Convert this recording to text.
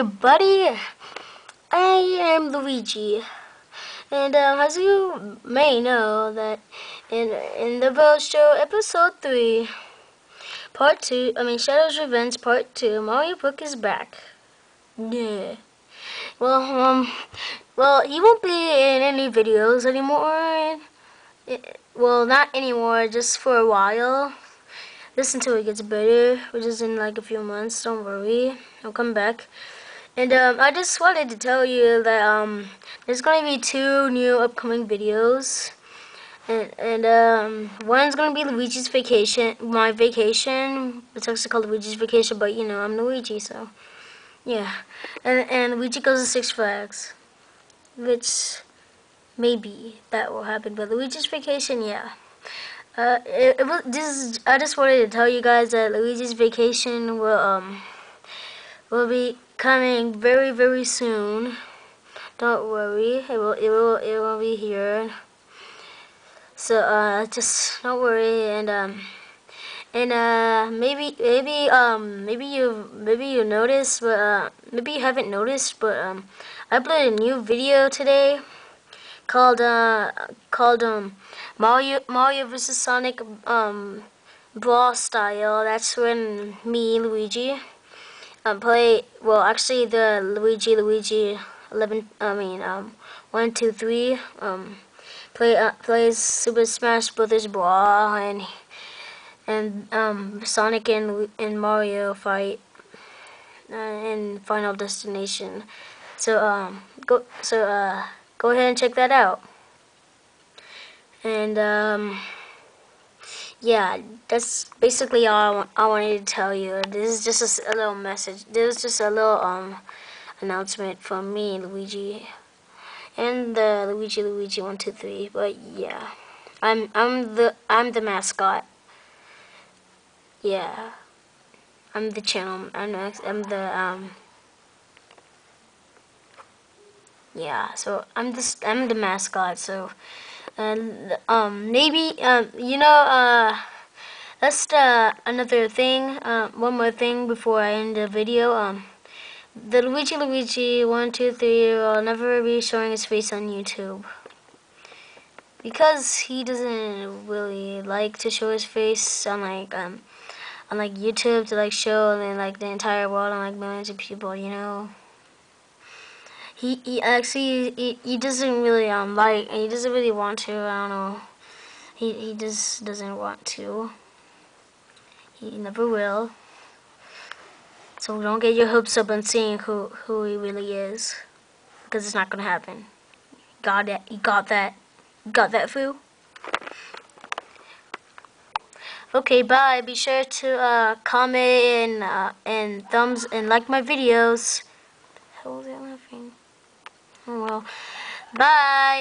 everybody! I am Luigi, and um, as you may know, that in in the Bell Show episode three, part two, I mean Shadow's Revenge part two, Mario Brook is back. Yeah. Well, um, well, he won't be in any videos anymore. Well, not anymore, just for a while. Just until it gets better, which is in like a few months. Don't worry, I'll come back. And um, I just wanted to tell you that um, there's gonna be two new upcoming videos, and and um, one's gonna be Luigi's vacation, my vacation. It's actually called Luigi's vacation, but you know I'm Luigi, so yeah. And and Luigi goes to Six Flags, which maybe that will happen. But Luigi's vacation, yeah. Uh, it, it was, this is, I just wanted to tell you guys that Luigi's Vacation will um will be coming very very soon. Don't worry, it will it will it will be here. So uh, just don't worry and um and uh maybe maybe um maybe you maybe you noticed but uh maybe you haven't noticed but um I uploaded a new video today called uh called um Mario Mario vs Sonic um brawl style. That's when me Luigi um play well actually the Luigi Luigi 11 I mean um 1 2 3 um play uh, plays Super Smash Brothers brawl and and um Sonic and and Mario fight uh, in Final Destination. So um go so uh go ahead and check that out. And um, yeah, that's basically all I, wanted to tell you. This is just a, a, little message. This is just a little um announcement from me, Luigi, and the Luigi Luigi one two three. But yeah, I'm I'm the I'm the mascot. Yeah, I'm the channel. I'm the, I'm the um yeah, so I'm the I'm the mascot. So, and um, maybe um, you know, uh, that's uh, another thing. Uh, one more thing before I end the video. Um, the Luigi Luigi one two three will never be showing his face on YouTube because he doesn't really like to show his face on like um on like YouTube to like show and like the entire world and like millions of people. You know he he actually he, he doesn't really um like he doesn't really want to I don't know. He he just doesn't want to. He never will. So don't get your hopes up on seeing who who he really is because it's not gonna happen. Got it. You got that. You got that foo okay bye. Be sure to uh comment and uh, and thumbs and like my videos how was that laughing Oh Oh, well. Bye.